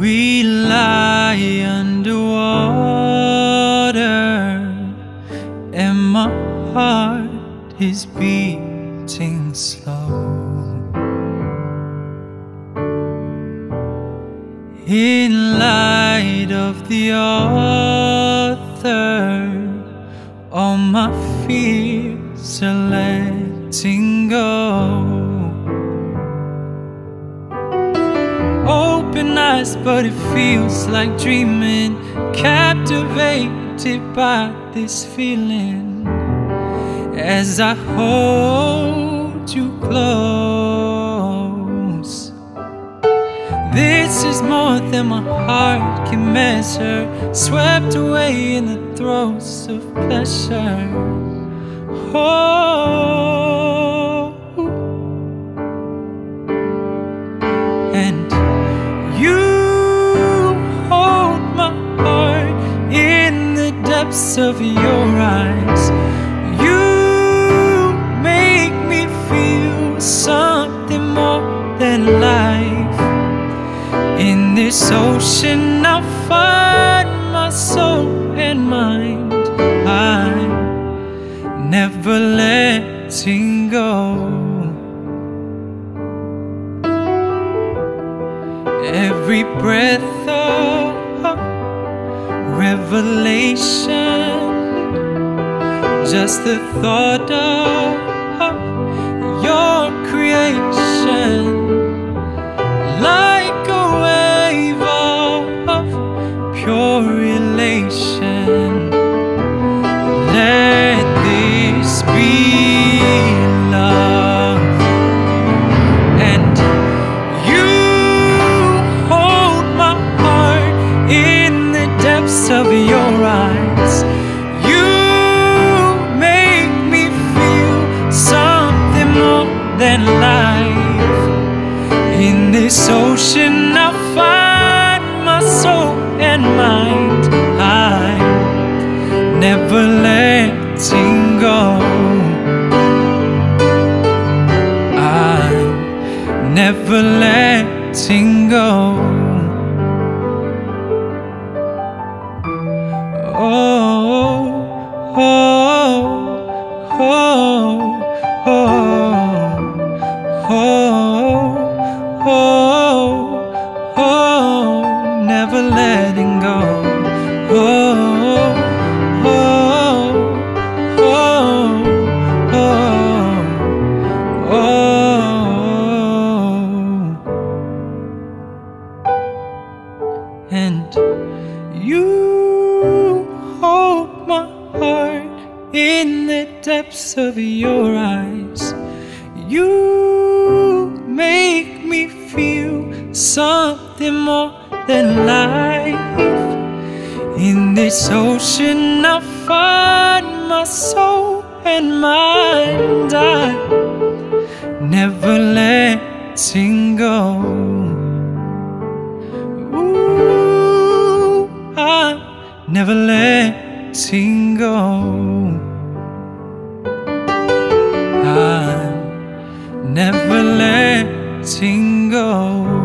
We lie underwater, and my heart is beating slow. In light of the author, all my fears are letting go. But it feels like dreaming. Captivated by this feeling as I hold you close. This is more than my heart can measure, swept away in the throes of pleasure. Oh, depths of your eyes. You make me feel something more than life. In this ocean, I find my soul and mind. I'm never letting go. Every breath of revelation, just the thought of never letting go. Oh, oh, oh, oh, oh, oh, oh, never letting go. Oh, oh, oh, oh, oh, oh. In the depths of your eyes. You make me feel something more than life. In this ocean, I find my soul and mind. I'm never letting go. Ooh, I'm never letting go.